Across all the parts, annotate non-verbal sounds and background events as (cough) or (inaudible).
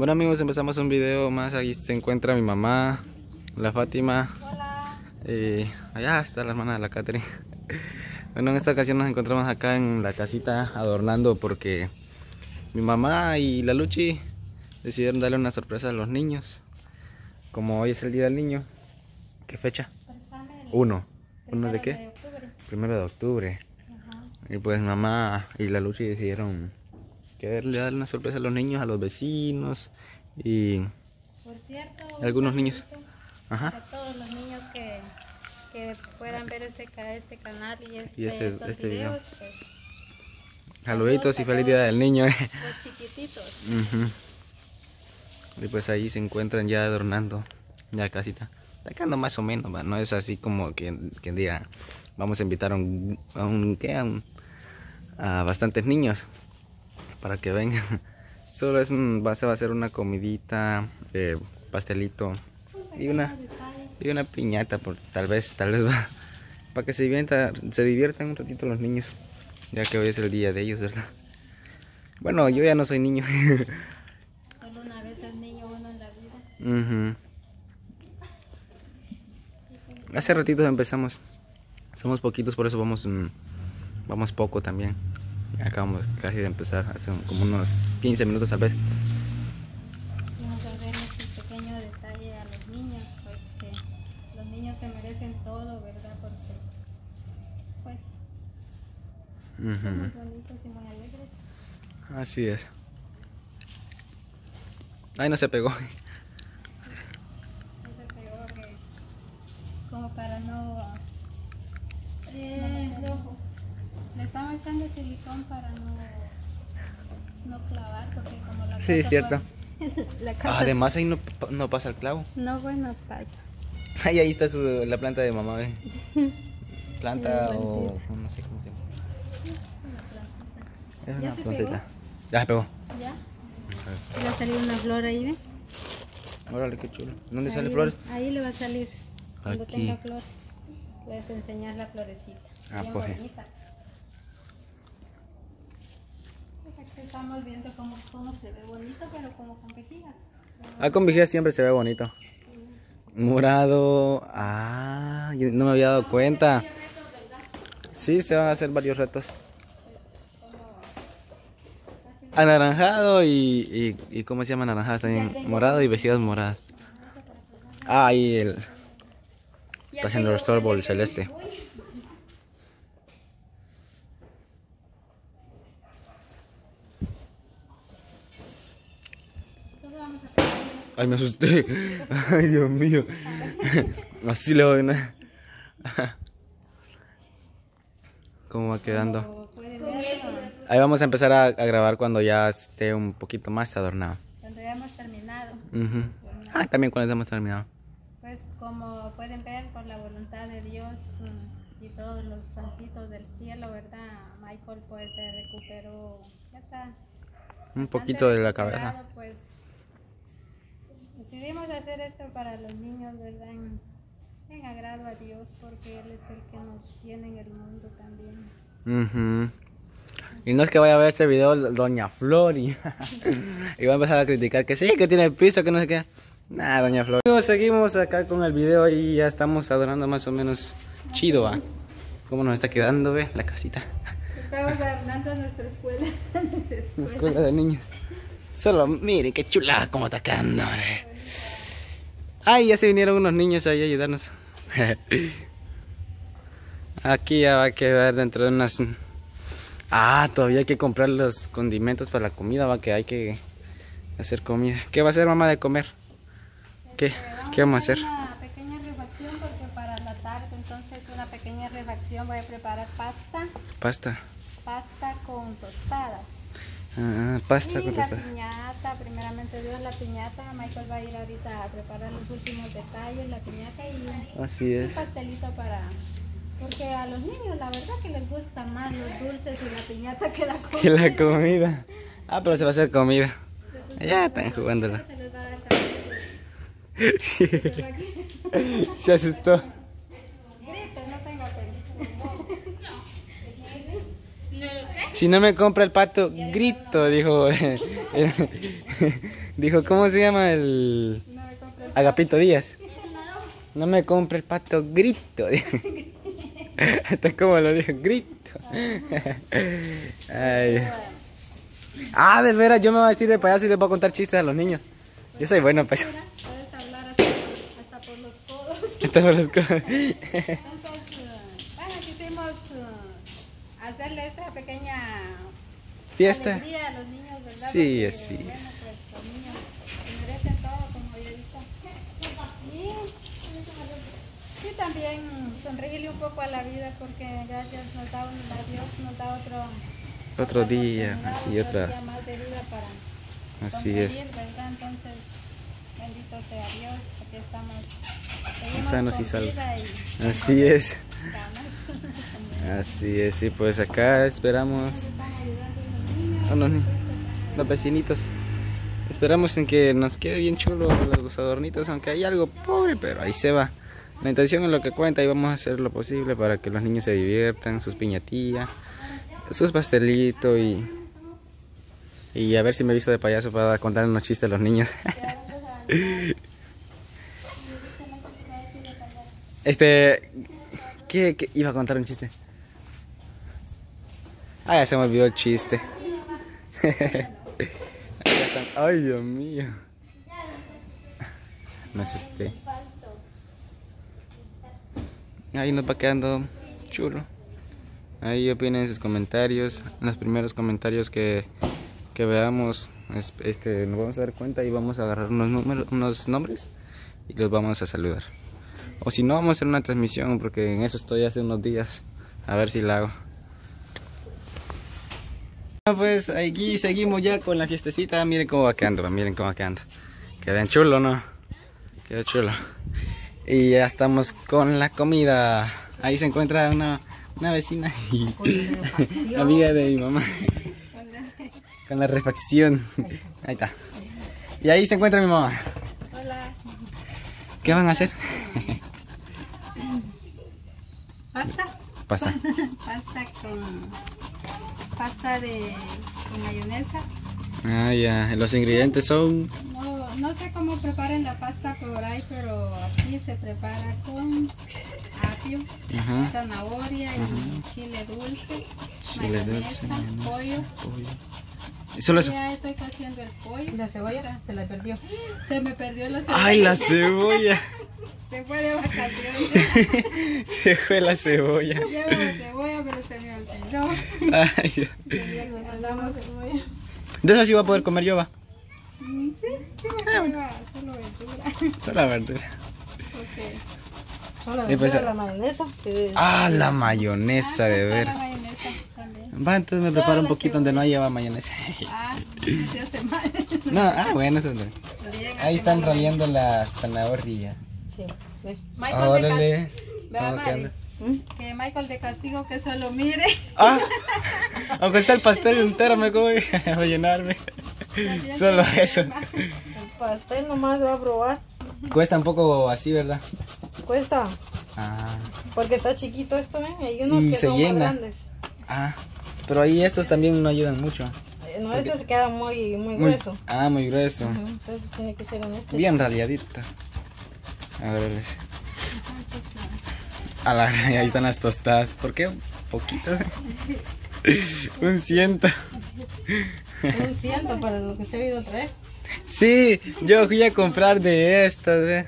Bueno amigos, empezamos un video más. Aquí se encuentra mi mamá, la Fátima. Hola. Y allá está la hermana de la Catherine. Bueno, en esta ocasión nos encontramos acá en la casita adornando porque mi mamá y la Luchi decidieron darle una sorpresa a los niños. Como hoy es el día del niño. ¿Qué fecha? Uno. ¿Uno de qué? Primero de octubre. Ajá. Y pues mamá y la Luchi decidieron quererle darle una sorpresa a los niños, a los vecinos y Por cierto, Algunos un niños. ajá. A todos los niños que, que puedan ver este, este canal y, este, Y este- estos este video. videos, pues, Saluditos y feliz día del niño. eh. Los chiquititos. Ujú. Y pues ahí se encuentran ya adornando ya casita. Quedando más o menos, va, no es así como que quien diga, vamos a invitar a un, a un, ¿qué? A, un- a bastantes niños para que vengan. (laughs) Solo es un, va, va a hacer una comidita, eh, pastelito y una y una piñata, por, tal vez, tal vez va, (laughs) para que se divierta, se diviertan un ratito los niños, ya que hoy es el día de ellos, ¿verdad? (laughs) Bueno, yo ya no soy niño. Solo una vez es niño uno en la vida. Hace ratito empezamos. Somos poquitos, por eso vamos mm, vamos poco también. Acabamos casi de empezar, hace un- como unos 15 minutos tal vez. Vamos a ver este pequeño detalle a los niños, pues que los niños se merecen todo, ¿verdad? Porque, pues, son Ujú. muy bonitos y muy alegres. Así es. Ay, no se pegó. Ese peor que como para no eh, flojo. Le estamos echando silicón para no no clavar porque como la Sí, casa cierto. (laughs) la casa Además ahí no, pa- no pasa el clavo. no bueno pasa. (laughs) Ay, ahí está su- la planta de mamá. ¿eh? (laughs) Planta o no sé cómo se llama. Es ¿Ya una se plantita. pegó? Ya se pegó. ¿Ya? Le va a salir una flor ahí, ¿ve? Órale, qué chulo. ¿Dónde Ahí sale le- flores? Ahí le va a salir. Cuando Aquí. tenga flor, puedes enseñar la florecita. Ah, Bien pues. bonita. Pues aquí estamos viendo cómo, cómo se ve bonito, pero como con vejigas. Ah, con vigía siempre se ve bonito. Morado. Ah, no me había dado cuenta. Sí, se van a hacer varios retos. Anaranjado y, y, y ¿cómo se llama anaranjado también? Morado y vejigas moradas. Ah, ahí el... Está haciendo el sorbo el celeste. Entonces vamos a poner Ay, me asusté. (laughs) Ay, Dios mío. Así le voy a... ¿Cómo va quedando? Ahí vamos a empezar a, a grabar cuando ya esté un poquito más adornado. cuando ya hemos terminado. Ujú. Ah, también cuando estemos terminado. Pues como pueden ver, por la voluntad de Dios mm, y todos los santitos del cielo, ¿verdad? Michael pues se recuperó, ya está. Un poquito de la cabeza. Pues decidimos hacer esto para los niños, ¿verdad? En, en agrado a Dios, porque Él es el que nos tiene en el mundo también. Ujú. Y no es que vaya a ver este video Doña Flor (laughs) y, va a empezar a criticar que sí, que tiene el piso, que no sé qué. Nada, Doña Flor. Seguimos, seguimos acá con el video y ya estamos adorando más o menos chido, ¿va? ¿Cómo nos está quedando, ve? La casita. Estamos de nuestra escuela. (laughs) nuestra La escuela. de niños. Solo miren qué chulada cómo está quedando, hombre. Ay, ya se vinieron unos niños ahí a ayudarnos. (laughs) Aquí ya va a quedar dentro de unas... Ah, todavía hay que comprar los condimentos para la comida, va que hay que hacer comida. ¿Qué va a hacer mamá de comer? ¿Qué? Eh, ¿Qué vamos a hacer? Una pequeña refacción porque para la tarde entonces una pequeña refacción voy a preparar pasta, Pasta. pasta con tostadas. Ah, pasta y con la piñata, primeramente Dios la piñata, Michael va a ir ahorita a preparar los últimos detalles, la piñata y un, Así un es. pastelito para porque a los niños la verdad que les gusta más los dulces y la piñata que la comida. (laughs) Que la comida. Ah, pero se va a hacer comida. Ya están jugándola. (laughs) Se asustó. Grite, no tenga pena. Si no me compra el pato, grito, dijo. (laughs) Dijo, ¿cómo se llama el. Agapito Díaz? No me compre el pato grito. (laughs) Hasta como lo dijo, grito. (laughs) Ay. Ah, de veras, yo me voy a vestir de payaso y les voy a contar chistes a los niños. Yo soy bueno pues. payaso. Puedes hablar hasta por, hasta por los codos. Estas son las cosas. Entonces, bueno, quisimos eh, hacerle esta pequeña Fiesta. a los niños. Sí, así es. pues. Y, también sonreírle un poco a la vida, porque gracias nos da, un- a Dios nos da otro, Otro día, así otro otra. día más de vida para Así es. ¿verdad? Entonces, bendito sea Dios, aquí estamos. Sanos y salvos. Así es. (laughs) Así es, y pues acá esperamos Están los vecinitos. Esperamos en que nos quede bien chulo los adornitos, aunque hay algo pobre, pero ahí se va. La intención es lo que cuenta y vamos a hacer lo posible para que los niños se diviertan, sus piñatillas, sus pastelitos y, y a ver si me he visto de payaso para contar unos chistes a los niños. (laughs) Este, ¿qué, qué? Iba a contar un chiste. Ah, ya se me olvidó el chiste. (laughs) Ay, Dios mío. Me asusté. Ahí nos va quedando chulo. Ahí opinen sus comentarios. Los primeros comentarios que, que veamos, es- este, nos vamos a dar cuenta y vamos a agarrar unos, números, unos nombres y los vamos a saludar. O si no, vamos a hacer una transmisión porque en eso estoy hace unos días. A ver si la hago. Bueno, Pues aquí seguimos ya con la fiestecita. Miren cómo va quedando, miren cómo va quedando. Quedan chulo, ¿no? Quedó chulo. Y ya estamos con la comida. Ahí se encuentra una, una vecina y (laughs) amiga de mi mamá. (laughs) Con la refacción. Ahí está. Y ahí se encuentra mi mamá. Hola. ¿Qué van a hacer? (laughs) Pasta. Pasta. Pasta con pasta de con mayonesa. Ah, ya. Los ingredientes son. No, no sé cómo preparen la pasta por ahí, pero aquí se prepara con apio, Ajá. zanahoria y chile dulce, Chile mayonesa, dulce, mayonesa, pollo. pollo. ¿Y solo eso? Ya estoy cociendo el pollo. ¿Y la cebolla? Se la perdió. Se me perdió la cebolla. ¡Ay, la cebolla! (laughs) Se fue de vacaciones. (laughs) Se fue la cebolla. Llevo la cebolla, pero se me olvidó. Ay, cebolla. de eso sí va a poder comer yo, va. Mm, Sí, sí me lleva solo verdura. Solo verdura. Porque Solo pues, la mayonesa. Ah, la mayonesa, de ver. ver. La mayonesa también. Va, entonces me preparo un poquito donde no lleva mayonesa. Ah, se hace mal. No, ah, bueno, eso no. Bien, Ahí están rayando la zanahoria. Sí, ve. Michael de Órale. Castigo. Vea, ¿Cómo que Mari, anda? ¿Mm? que Michael de Castigo que solo mire. Ah, (laughs) aunque sea el pastel entero, me voy a llenarme. También (laughs) Solo eso. El pastel nomás va a probar. Cuesta un poco así, ¿verdad? Cuesta. Ah, Porque está chiquito esto, ¿eh? Hay unos Y que se son llena. más grandes. ah. Pero ahí estos también no ayudan mucho. Eh, No, este se queda muy, muy Muy- grueso. ah, muy grueso. Ujú, Entonces tiene que ser en este. Bien radiadito. A ver, les- A la (laughs) ahí están las tostadas. ¿Por qué? Poquitas. (laughs) Un ciento. Un ciento para lo que se ha ido a traer. Sí, yo fui a comprar de estas, ve.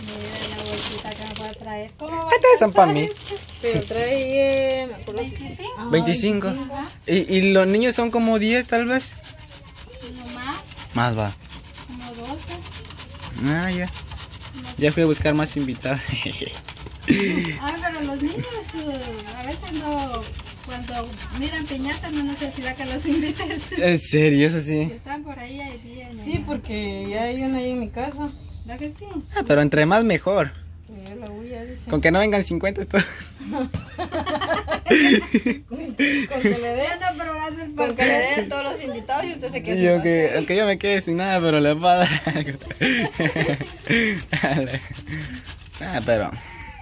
Mira la bolsita que me va a traer. ¿Cómo va a Estas son para mí. Pero trae... Eh, me acuerdo- 25? Ah, 25. Ajá. Y, y los niños son como 10 tal vez. Uno más, Más va. como 12. Ah, ya. Ya fui a buscar más invitados. (laughs) Ah, pero los niños eh, a veces no, cuando miran piñatas no necesidad que los invites. (laughs) en serio, eso sí. están por ahí, ahí vienen. Sí, porque ya hay una ahí en mi casa. ¿Verdad que sí? Ah, pero entre más mejor. Que ya la huya, dice. Con que no vengan 50 esto. (laughs) Con que le den, con que le todos los invitados y usted se quede sin aunque, pastel. aunque yo me quede sin nada, pero les va a dar algo. (laughs) Dale. ah, pero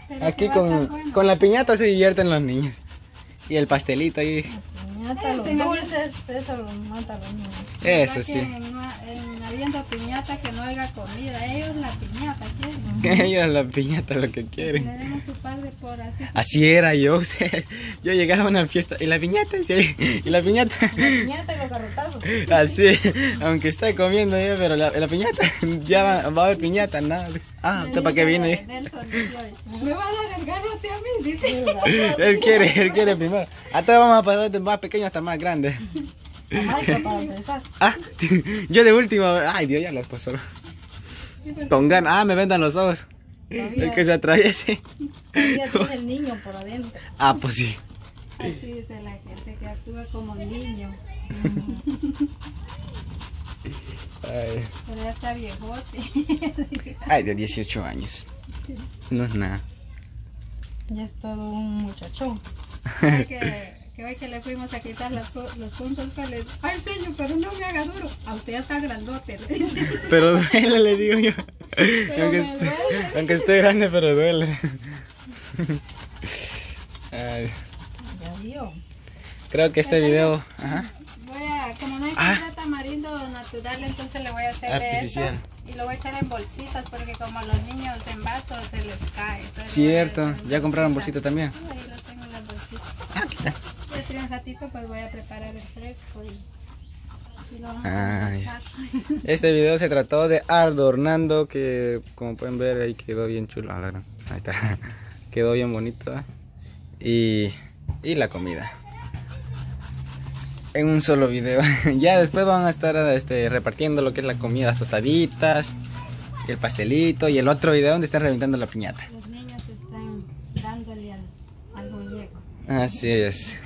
Pero aquí que con, bueno. con la piñata se divierten los niños. Y el pastelito ahí. Piñata, los dulces, eso lo mata a los niños. Eso ¿Verdad que sí. En, en habiendo piñata que no haya comida. Ellos la piñata quieren. (laughs) Ellos la piñata lo que Le quieren. demos su par de por así. Así era yo. (laughs) Yo llegaba a una fiesta y la piñata, sí, y la piñata. La piñata y los garrotazos. (laughs) Así, aunque esté comiendo yo, pero la, la piñata, ya va, va a haber piñata, nada. Ah, ¿usted para qué viene? Me va a dar el garrote a mí, dice. (laughs) Él quiere, él quiere primero. Hasta vamos a pasar de más pequeño hasta más grande. Jamaica para empezar. Ah, (laughs) yo de último, ay Dios, ya las pasó. Con ganas, ah, me vendan los ojos. El Todavía, que se atraviese. todavía tiene el (laughs) niño por adentro. Ah, pues sí. Así dice la gente que actúa como niño. Ay, Pero ya está viejote. ay, de 18 años. No es nada. Ya es todo un muchachón. (laughs) Ay, que, que hoy que le fuimos a quitar las, los puntos, le ay señor, pero no me haga duro. A usted ya está grandote, le dice. Pero duele, le digo yo. Aunque, duele. aunque esté grande, pero duele. Ay, Ya vio. creo que este video. Ajá. Como no hay Ah. tamarindo natural, entonces le voy a hacer de Artificial. eso y lo voy a echar en bolsitas porque como a los niños en vasos se les cae. Entonces Cierto, ya compraron bolsitas. bolsita también. Sí, ahí lo tengo en las bolsitas. Ah, un ratito, pues voy a preparar el fresco y, y lo vamos a ya. almorzar. (laughs) Este video se trató de adornando, que como pueden ver ahí quedó bien chulo. Ah, Ahí está. (laughs) Quedó bien bonito. ¿eh? Y, y la comida. En un solo video. (laughs) ya después van a estar este, repartiendo lo que es la comida, las tostaditas, el pastelito y el otro video donde están reventando la piñata. Los niños están dándole al, al muñeco. Así es. (laughs)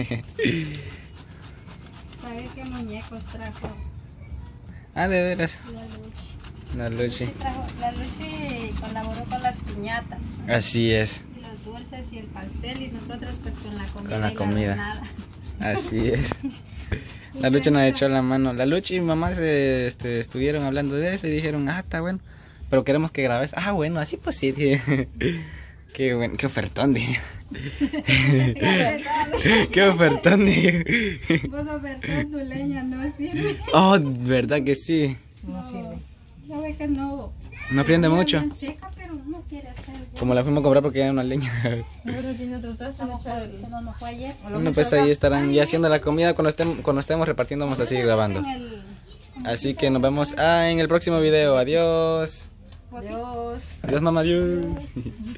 ¿Sabes qué muñecos trajo ah, de veras. la Luchi? La Luchi. Colaboró con las piñatas. Así es. y los dulces y el pastel y nosotros pues con la comida Con la comida. (laughs) Así es. (laughs) La lucha nos echó la mano. La lucha y mi mamá se, este, estuvieron hablando de eso y dijeron, ah, está bueno. Pero queremos que grabes. Ah, bueno, así pues sí. (laughs) Qué buen, qué ofertón, dije. (laughs) Qué ofertón, dije. Vos ofertás tu leña no sirve. Oh, verdad que sí. No sirve. Sabe que no. No prende mucho. seca, pero no quiere hacer. Como la fuimos a comprar porque hay una leña. (laughs) Ahora tiene otro. Se nos fue- ayer. Bueno, pues ahí estarán ya haciendo la comida. Cuando estemos, cuando estemos repartiendo vamos a seguir grabando. Así que nos vemos ah, en el próximo video. Adiós. Adiós. Adiós, mamá. Adiós. (laughs)